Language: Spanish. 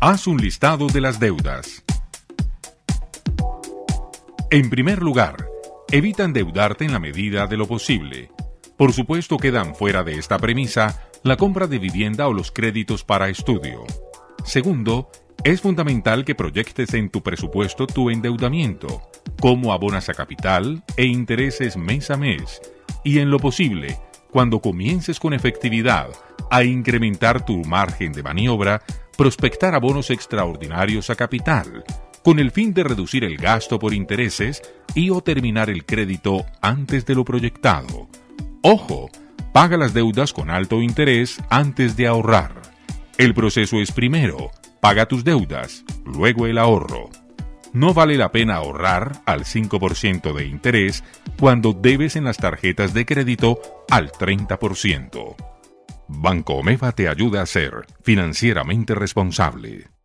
Haz un listado de las deudas. En primer lugar, evita endeudarte en la medida de lo posible. Por supuesto quedan fuera de esta premisa la compra de vivienda o los créditos para estudio. Segundo, es fundamental que proyectes en tu presupuesto tu endeudamiento, cómo abonas a capital e intereses mes a mes, y en lo posible, cuando comiences con efectividad a incrementar tu margen de maniobra, prospectar abonos extraordinarios a capital, con el fin de reducir el gasto por intereses y o terminar el crédito antes de lo proyectado. Ojo, paga las deudas con alto interés antes de ahorrar. El proceso es primero, paga tus deudas, luego el ahorro. No vale la pena ahorrar al 5% de interés cuando debes en las tarjetas de crédito al 30%. Banco Omeva te ayuda a ser financieramente responsable.